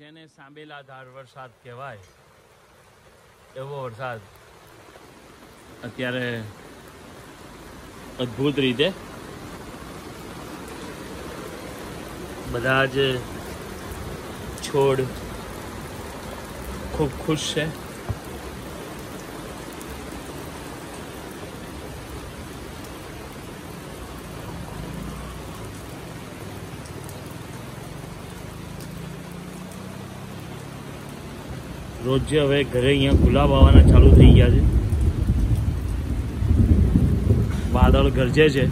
જેને સાંબેલા ધાર વરસાદ કહેવાય, એવો વરસાદ અત્યારે અદ્ભુત રીતે બધા જ છોડ ખૂબ ખુશ છે. રોજ હવે ઘરે અહીંયા ગુલાબ આવવાના ચાલુ થઈ ગયા છે. વાદળ ગરજે છે.